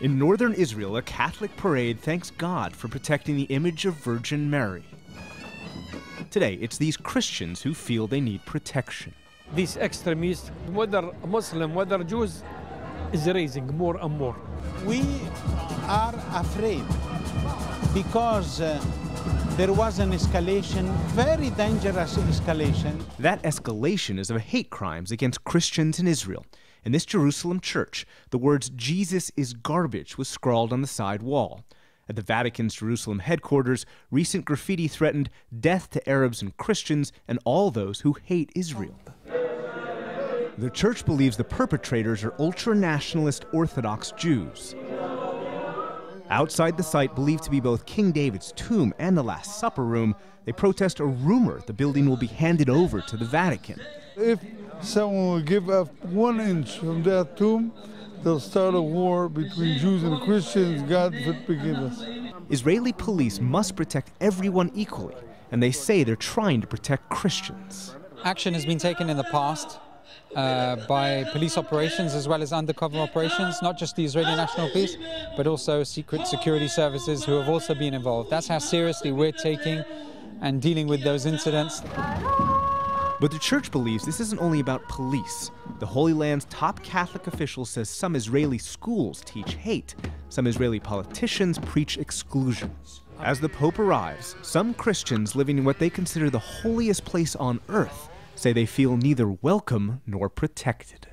In northern Israel, a Catholic parade thanks God for protecting the image of Virgin Mary. Today, it's these Christians who feel they need protection. These extremists, whether Muslim, whether Jews, is raising more and more. We are afraid because uh, there was an escalation, very dangerous escalation. That escalation is of hate crimes against Christians in Israel. In this Jerusalem church, the words Jesus is garbage was scrawled on the side wall. At the Vatican's Jerusalem headquarters, recent graffiti threatened death to Arabs and Christians and all those who hate Israel. The church believes the perpetrators are ultra nationalist Orthodox Jews. Outside the site, believed to be both King David's tomb and the Last Supper room, they protest a rumor the building will be handed over to the Vatican. If someone will give up one inch from that tomb, they'll start a war between Jews and Christians. God forgive us. Israeli police must protect everyone equally, and they say they're trying to protect Christians. Action has been taken in the past uh, by police operations as well as undercover operations, not just the Israeli National Police, but also secret security services who have also been involved. That's how seriously we're taking and dealing with those incidents. But the church believes this isn't only about police. The Holy Land's top Catholic official says some Israeli schools teach hate, some Israeli politicians preach exclusion. As the Pope arrives, some Christians living in what they consider the holiest place on earth say they feel neither welcome nor protected.